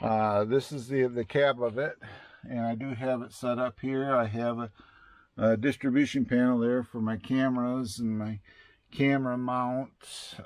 Uh, this is the, the cab of it. And I do have it set up here. I have a, a distribution panel there for my cameras and my camera mount.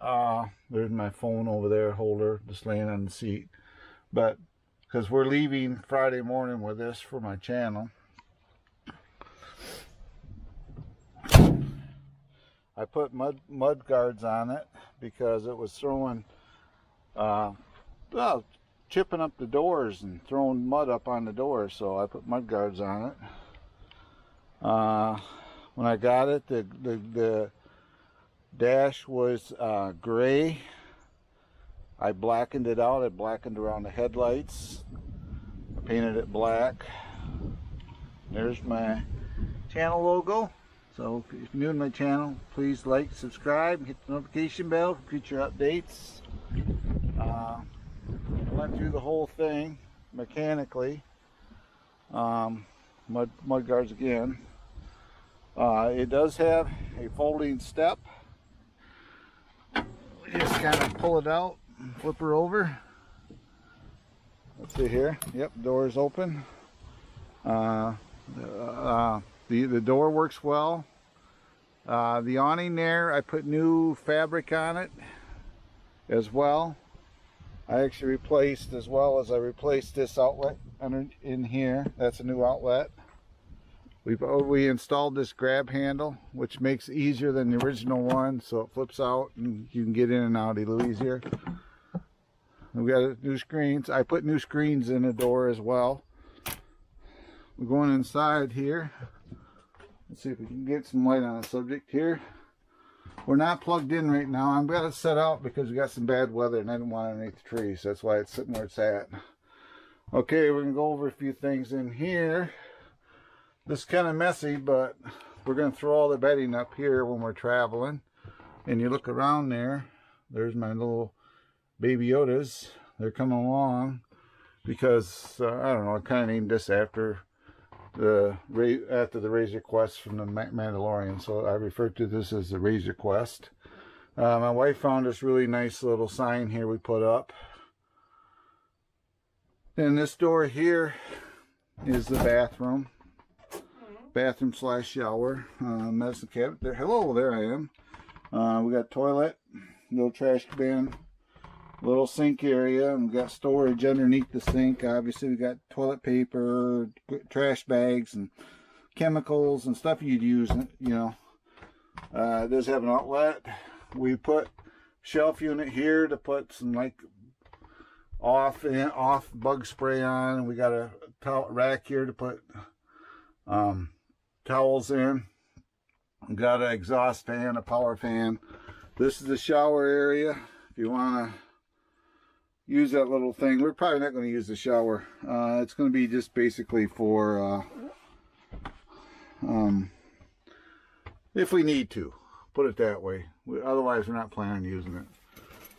Uh, there's my phone over there holder just laying on the seat. But because we're leaving Friday morning with this for my channel. I put mud mud guards on it because it was throwing uh, well chipping up the doors and throwing mud up on the doors so I put mud guards on it. Uh, when I got it the the, the dash was uh, gray. I blackened it out. I blackened around the headlights. I painted it black. There's my channel logo. So if you're new to my channel, please like, subscribe, hit the notification bell for future updates. Uh, I went through the whole thing mechanically. Um, mud, mud guards again. Uh, it does have a folding step. Just kind of pull it out flip her over. Let's see here. Yep, door is open. Uh, uh, the, the door works well. Uh, the awning there, I put new fabric on it as well. I actually replaced, as well as I replaced this outlet under, in here. That's a new outlet. We've oh, we installed this grab handle, which makes it easier than the original one, so it flips out and you can get in and out a little easier. We got new screens. I put new screens in the door as well. We're going inside here. Let's see if we can get some light on the subject here. We're not plugged in right now. I'm going to set out because we got some bad weather and I didn't want it underneath the trees. That's why it's sitting where it's at. Okay, we're going to go over a few things in here. This is kind of messy, but we're going to throw all the bedding up here when we're traveling. And you look around there, there's my little baby Yodas. They're coming along because, uh, I don't know, I kind of named this after the after the Razor Crest from the Mandalorian. So I refer to this as the Razor Crest. Uh, my wife found this really nice little sign here we put up. And this door here is the bathroom. Bathroom slash shower. Uh, medicine cabinet. There. Hello, there I am. Uh, we got toilet, little trash bin, little sink area and we got storage underneath the sink. Obviously we got toilet paper trash bags and chemicals and stuff you'd use you know. Uh, it does have an outlet. We put shelf unit here to put some like off and off bug spray on we got a towel rack here to put um, towels in. We got an exhaust fan a power fan. This is the shower area. If you want to use that little thing. We're probably not going to use the shower. Uh, it's going to be just basically for uh, um, if we need to, put it that way. We, otherwise, we're not planning on using it.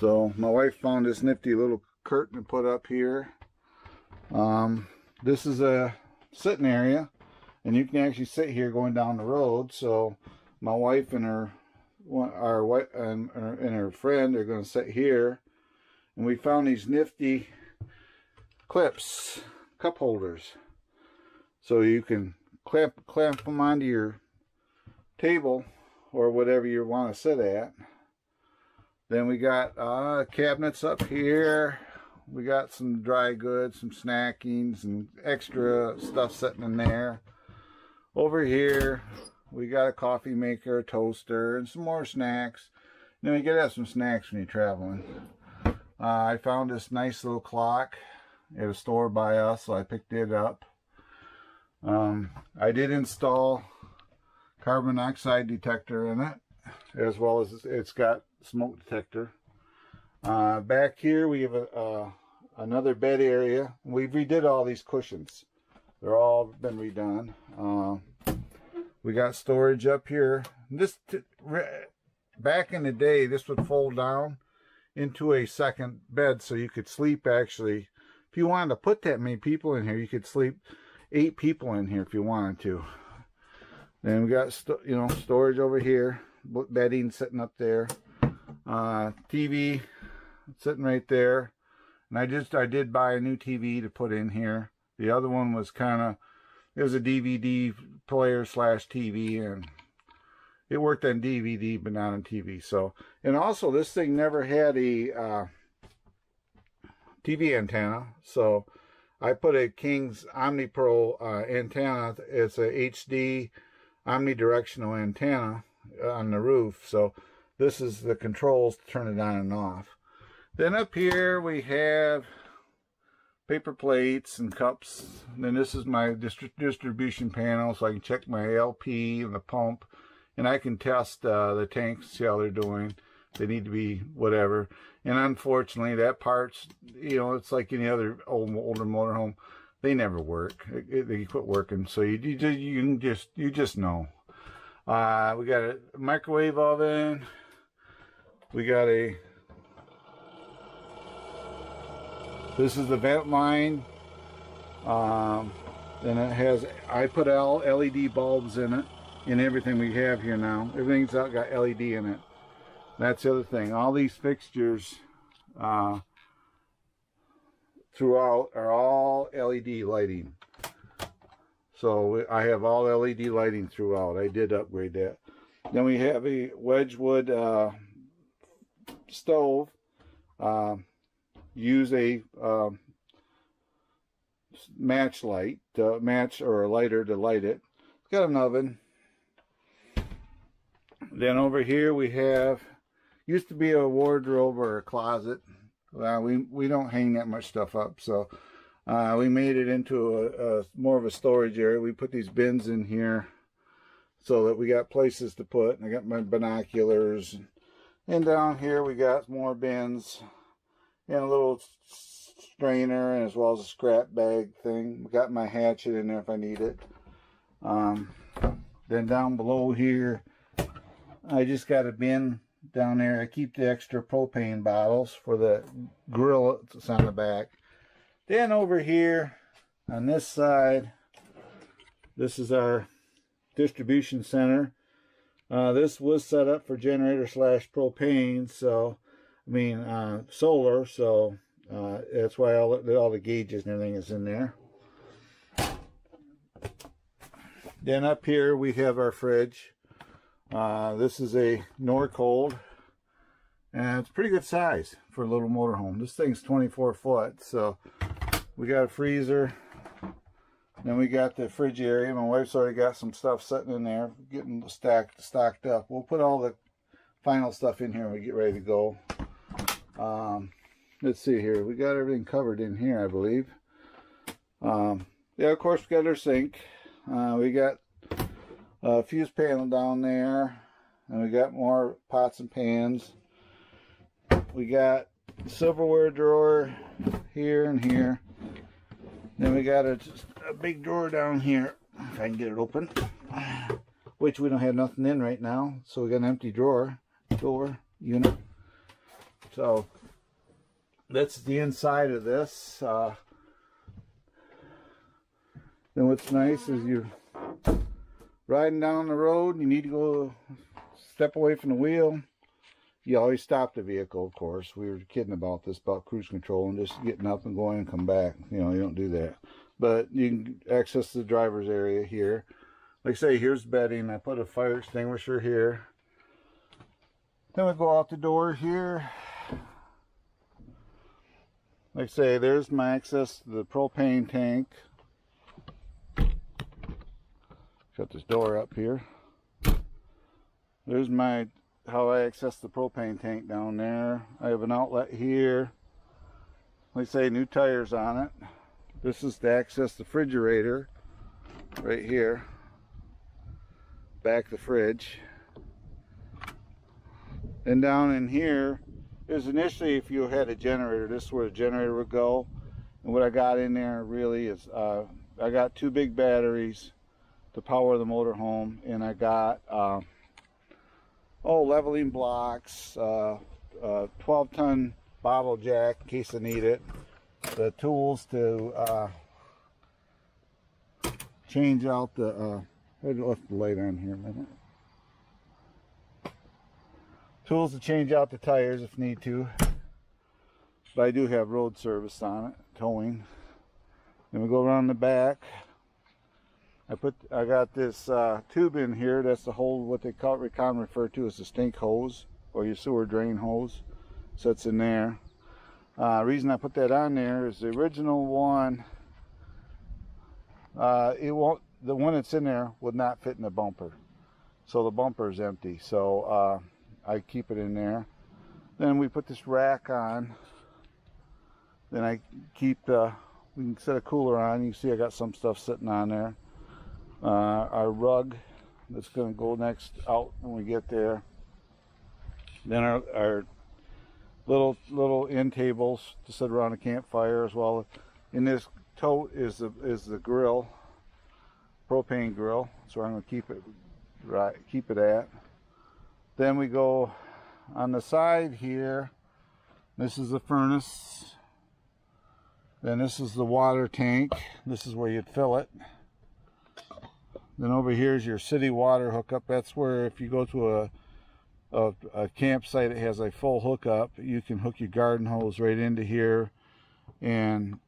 So my wife found this nifty little curtain to put up here. Um, this is a sitting area, and you can actually sit here going down the road. So my wife and her, our wife and, and her friend are going to sit here and we found these nifty clips, cup holders. So you can clamp, clamp them onto your table or whatever you want to sit at. Then we got uh, cabinets up here. We got some dry goods, some snacking, some extra stuff sitting in there. Over here, we got a coffee maker, a toaster, and some more snacks. Then we gotta have some snacks when you're traveling. Uh, I found this nice little clock at a store by us, so I picked it up. Um, I did install carbon monoxide detector in it, as well as it's got smoke detector. Uh, back here we have a, another bed area. We redid all these cushions. They're all been redone. Uh, we got storage up here. This back in the day, this would fold down into a second bed so you could sleep actually. If you wanted to put that many people in here, you could sleep eight people in here if you wanted to. Then we got, you know, storage over here, bedding sitting up there, uh, TV sitting right there, And I just, I did buy a new TV to put in here. The other one was kind of, it was a DVD player slash TV and it worked on DVD but not on TV. So, and also this thing never had a uh, TV antenna. So I put a King's OmniPro uh, antenna. It's a HD omnidirectional antenna on the roof. So this is the controls to turn it on and off. Then up here we have paper plates and cups. And then this is my distri distribution panel so I can check my LP and the pump. And I can test uh, the tanks, see how they're doing. They need to be whatever. And unfortunately, that part's, you know, it's like any other old older motorhome. They never work. They quit working. So you, you, just, you can just, you just know. Uh, we got a microwave oven. We got a, this is the vent line. Um, and it has, I put all LED bulbs in it, in everything we have here now. Everything's got LED in it. That's the other thing. All these fixtures uh, throughout are all LED lighting. So I have all LED lighting throughout. I did upgrade that. Then we have a Wedgewood uh, stove. Uh, use a uh, match light, to match or a lighter to light it. It's got an oven. Then over here we have, used to be a wardrobe or a closet. Well, we, we don't hang that much stuff up, so uh, we made it into a, a, more of a storage area. We put these bins in here so that we got places to put. I got my binoculars. And down here we got more bins and a little strainer and as well as a scrap bag thing. Got my hatchet in there if I need it. Um, then down below here, I just got a bin down there. I keep the extra propane bottles for the grill that's on the back. Then over here on this side, this is our distribution center. Uh, this was set up for generator slash propane, so, I mean, uh, solar, so uh, that's why all, all the gauges and everything is in there. Then up here we have our fridge. Uh, this is a Norcold, and it's pretty good size for a little motorhome. This thing's 24 foot, so we got a freezer. Then we got the fridge area. My wife's already got some stuff sitting in there, getting stacked stocked up. We'll put all the final stuff in here when we get ready to go. Um, let's see here. We got everything covered in here, I believe. Um, yeah, of course, we got our sink. Uh, we got a fuse panel down there. And we got more pots and pans. We got silverware drawer here and here. Then we got a, a big drawer down here, if I can get it open, which we don't have nothing in right now. So we got an empty drawer, door, unit. So that's the inside of this. Uh, then what's nice is you riding down the road, you need to go step away from the wheel you always stop the vehicle, of course. We were kidding about this, about cruise control and just getting up and going and come back. You know, you don't do that. But you can access the driver's area here. Like I say, here's bedding. I put a fire extinguisher here. Then we go out the door here. Like I say, there's my access to the propane tank. Shut this door up here. There's my how I access the propane tank down there. I have an outlet here. I say, new tires on it. This is to access the refrigerator right here. Back the fridge. And down in here is initially if you had a generator, this is where the generator would go. And what I got in there really is uh, I got two big batteries to power of the motorhome and I got uh, oh, leveling blocks, uh, uh, 12 ton bottle jack in case I need it, the tools to uh, change out the, uh, I left the light on here a minute. Tools to change out the tires if need to. but I do have road service on it, towing. Then we go around the back. I put, I got this uh, tube in here. That's the whole, what they call common refer to as the stink hose or your sewer drain hose. Sits in there. Uh, reason I put that on there is the original one. Uh, it won't. The one that's in there would not fit in the bumper, so the bumper is empty. So uh, I keep it in there. Then we put this rack on. Then I keep the. We can set a cooler on. You see I got some stuff sitting on there. Uh, our rug that's going to go next out when we get there. Then our, our little little end tables to sit around a campfire as well. In this tote is the is the grill, propane grill. So I'm going to keep it right, keep it at. Then we go on the side here. This is the furnace. Then this is the water tank. This is where you'd fill it. Then over here is your city water hookup. That's where if you go to a, a, a campsite that has a full hookup, you can hook your garden hose right into here and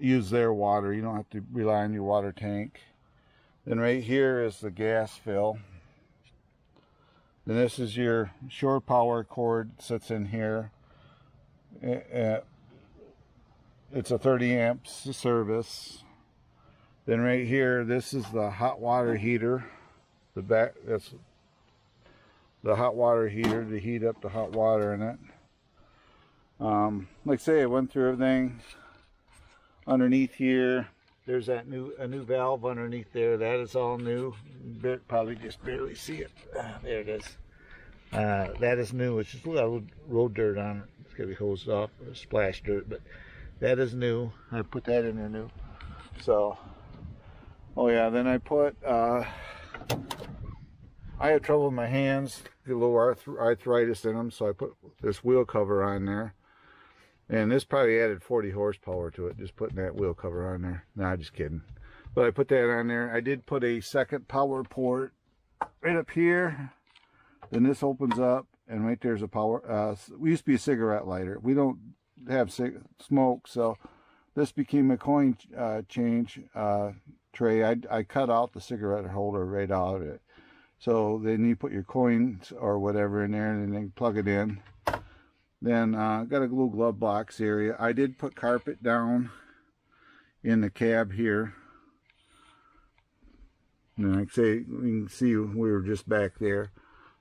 use their water. You don't have to rely on your water tank. Then right here is the gas fill. Then this is your shore power cord sits in here. It's a 30 amps service. Then right here, this is the hot water heater. The back, that's the hot water heater to heat up the hot water in it. Um, like I say, I went through everything underneath here. There's that new a new valve underneath there. That is all new. Probably just barely see it. Ah, there it is. Uh, that is new. It's just a little road dirt on it. It's gonna be hosed off or splash dirt, but that is new. I put that in there new. So Oh yeah, then I put, uh, I had trouble with my hands, a little arth arthritis in them, so I put this wheel cover on there. And this probably added 40 horsepower to it, just putting that wheel cover on there. Nah, just kidding. But I put that on there. I did put a second power port right up here. Then this opens up, and right there's a power. Uh, we used to be a cigarette lighter. We don't have smoke, so this became a coin uh, change uh, tray, I, I cut out the cigarette holder right out of it. So then you put your coins or whatever in there and then plug it in. Then uh, got a glue glove box area. I did put carpet down in the cab here. And I say, you can see we were just back there.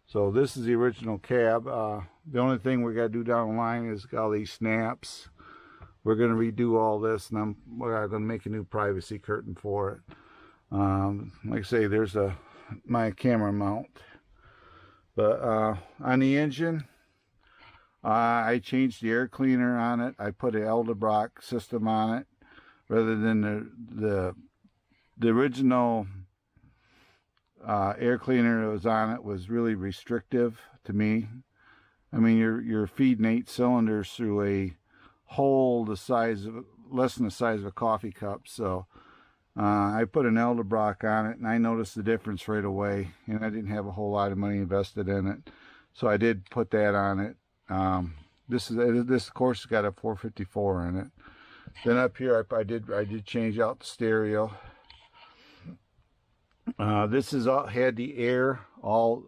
So this is the original cab. Uh, the only thing we got to do down the line is got all these snaps we're going to redo all this and I'm going to make a new privacy curtain for it. Um, like I say, there's a my camera mount. But uh, on the engine, uh, I changed the air cleaner on it. I put an Edelbrock system on it rather than the the, the original uh, air cleaner that was on it was really restrictive to me. I mean, you're you're feeding eight cylinders through a hole the size of less than the size of a coffee cup. So uh, I put an Edelbrock on it and I noticed the difference right away. And I didn't have a whole lot of money invested in it. So I did put that on it. Um, this is this of course has got a 454 in it. Then up here I, I did I did change out the stereo. Uh, this is all had the air all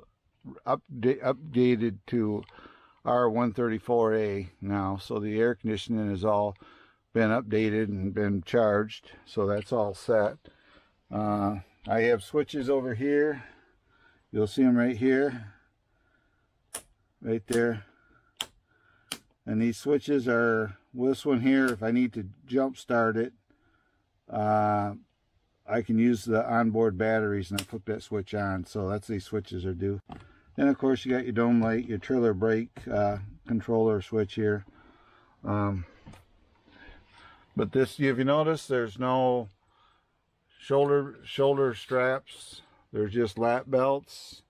update, updated to R134A now. So the air conditioning has all been updated and been charged. So that's all set. Uh, I have switches over here. You'll see them right here. Right there. And these switches are, this one here, if I need to jump start it, uh, I can use the onboard batteries and I flip that switch on. So that's these switches are due. Then of course you got your dome light, your trailer brake uh, controller switch here. Um, but this, if you notice, there's no shoulder shoulder straps. There's just lap belts.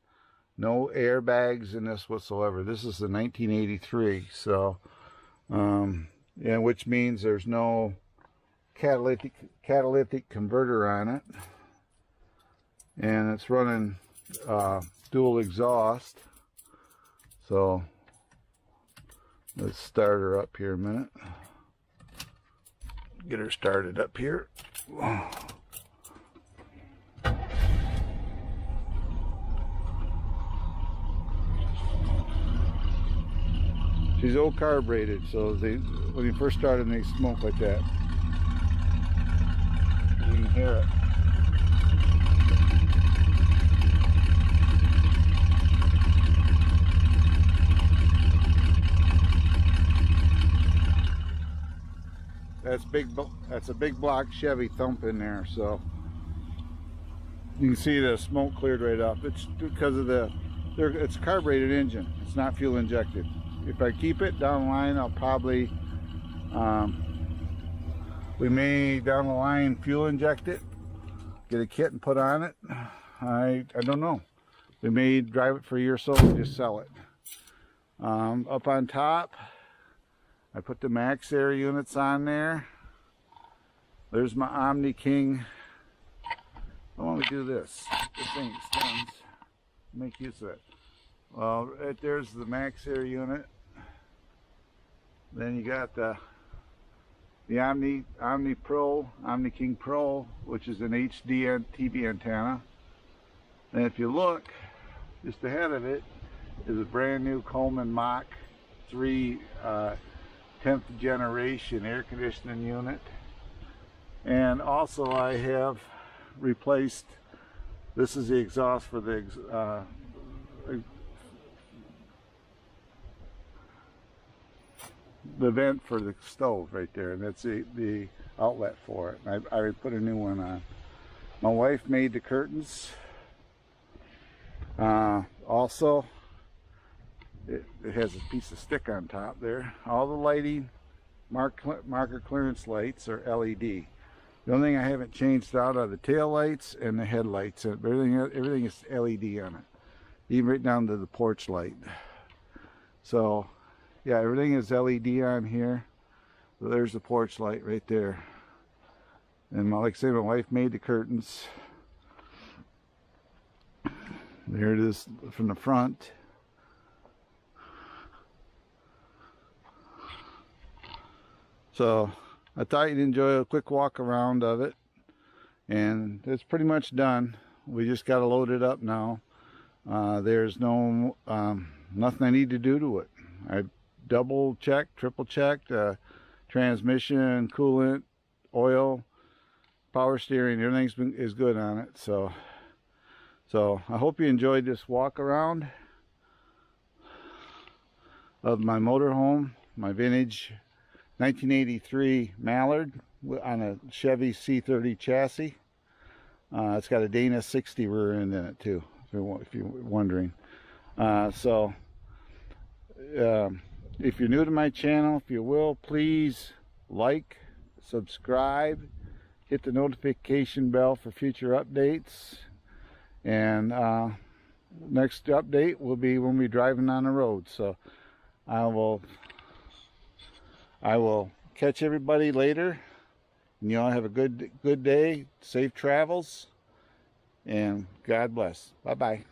No airbags in this whatsoever. This is the 1983, so um, yeah, which means there's no catalytic catalytic converter on it, and it's running uh, dual exhaust. So Let's start her up here a minute. Get her started up here. She's old carbureted, so they when you first started, they smoke like that. You can hear it. That's big. That's a big block Chevy thump in there. So you can see the smoke cleared right up. It's because of the. It's a carbureted engine. It's not fuel injected. If I keep it down the line, I'll probably. Um, we may down the line fuel inject it, get a kit and put on it. I I don't know. We may drive it for a year or so and just sell it. Um, up on top, I put the MaxxAir units on there. There's my Omni King. I want to do this. Thing. Make use of it. Well, right there's the MaxxAir unit. Then you got the the Omni Omni Pro, Omni King Pro, which is an HD TV antenna. And if you look, just ahead of it is a brand new Coleman Mach 3 uh, 10th generation air conditioning unit. And also I have replaced this is the exhaust for the uh, the vent for the stove right there and that's the, the outlet for it. I, I put a new one on. My wife made the curtains. Uh, also it, it, has a piece of stick on top there. All the lighting, mark, marker clearance lights are LED. The only thing I haven't changed out are the tail lights and the headlights. Uh, everything, everything is LED on it, even right down to the porch light. So, yeah, everything is LED on here. So there's the porch light right there. And like I say, my wife made the curtains. There it is from the front. So I thought you'd enjoy a quick walk around of it. And it's pretty much done. We just got to load it up now. Uh, there's no um, nothing I need to do to it. I double checked, triple checked, uh, transmission, coolant, oil, power steering, everything's been, is good on it. So, so I hope you enjoyed this walk around of my motorhome, my vintage 1983 Mallard on a Chevy C30 chassis. Uh, it's got a Dana 60 rear end in it too, if you're, if you're wondering. Uh, so, um, if you're new to my channel, if you will, please like, subscribe, hit the notification bell for future updates. And uh, next update will be when we're driving on the road. So I will I will catch everybody later. And you all have a good good day, safe travels, and God bless. Bye-bye.